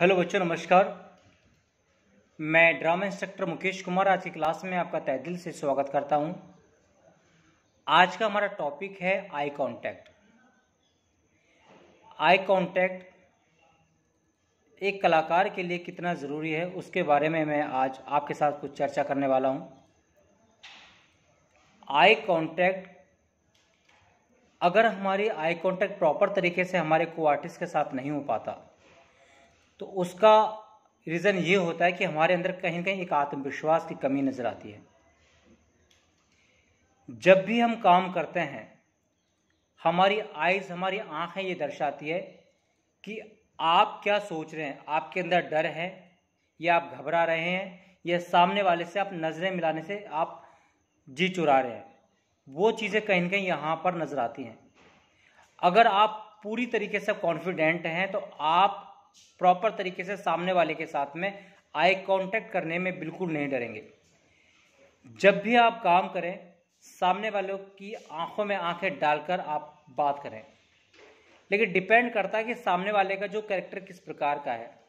Hello बच्चों, नमस्कार। मैं ड्रामा इंस्ट्रक्टर मुकेश कुमार, आज की क्लास में आपका तय दिल से स्वागत करता हूँ। आज का हमारा टॉपिक है आई कांटेक्ट आई कांटेक्ट एक कलाकार के लिए कितना ज़रूरी है, उसके बारे में मैं आज आपके साथ कुछ चर्चा करने वाला हूँ। आई कांटेक्ट अगर हमारी आई कांटेक्ट प्रॉपर तरीके से हमारे को आर्टिस्ट के साथ नहीं हो पाता तो उसका रीज़न ये होता है कि हमारे अंदर कहीं कहीं एक आत्मविश्वास की कमी नज़र आती है। जब भी हम काम करते हैं, हमारी आइज़ हमारी आँखें ये दर्शाती है कि आप क्या सोच रहे हैं। आपके अंदर डर है, या आप घबरा रहे हैं, या सामने वाले से आप नज़रें मिलाने से आप जी चुरा रहे हैं। वो चीज़ें कहीं ना कहीं यहाँ पर नज़र आती हैं। अगर आप पूरी तरीके से कॉन्फिडेंट हैं तो आप प्रॉपर तरीके से सामने वाले के साथ में आई कांटेक्ट करने में बिल्कुल नहीं डरेंगे। जब भी आप काम करें, सामने वालों की आँखों में आँखें डालकर आप बात करें। लेकिन डिपेंड करता है कि सामने वाले का जो कैरेक्टर किस प्रकार का है।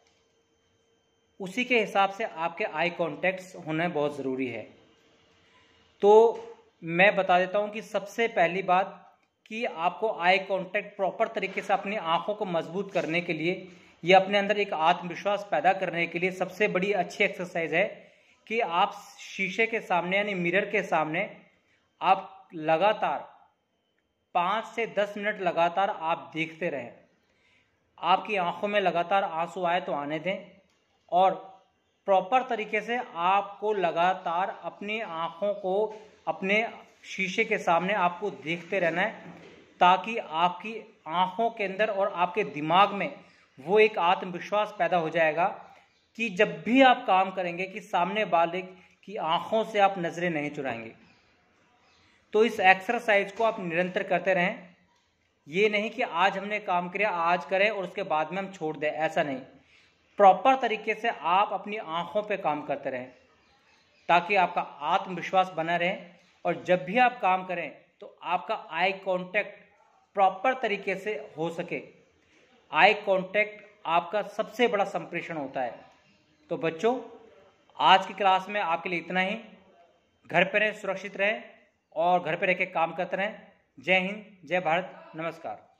उसी के हिसाब से आपके आई कॉन्टेक्ट्स होने बहुत ज़रूरी है। तो मैं बता देता हूँ कि सबसे पहली बात कि आपको आई कांटेक्ट प्रॉपर तरीके से अपनी आँखों को मज़बूत करने के लिए ये अपने अंदर एक आत्मविश्वास पैदा करने के लिए सबसे बड़ी अच्छी एक्सरसाइज है कि आप शीशे के सामने यानी मिरर के सामने आप लगातार पाँच से दस मिनट लगातार आप देखते रहें। आपकी आँखों में लगातार आँसू आए तो आने दें और प्रॉपर तरीके से आपको लगातार अपनी आँखों को अपने शीशे के सामने आपको देखते रहना है ताकि आपकी आँखों के अंदर और आपके दिमाग में वो एक आत्मविश्वास पैदा हो जाएगा कि जब भी आप काम करेंगे कि सामने वाले की आँखों से आप नज़रें नहीं चुराएँगे। तो इस एक्सरसाइज को आप निरंतर करते रहें। ये नहीं कि आज हमने काम किया, आज करें और उसके बाद में हम छोड़ दें, ऐसा नहीं। प्रॉपर तरीके से आप अपनी आँखों पे काम करते रहें, ताकि आपका आत्मविश्वास बना रहे और जब भी आप काम करें तो आपका आई कांटेक्ट प्रॉपर तरीके से हो सके। आई कांटेक्ट आपका सबसे बड़ा संप्रेषण होता है। तो बच्चों, आज की क्लास में आपके लिए इतना ही। घर पर रहें, सुरक्षित रहें और घर पर रह के काम करते रहें। जय हिंद, जय भारत, नमस्कार।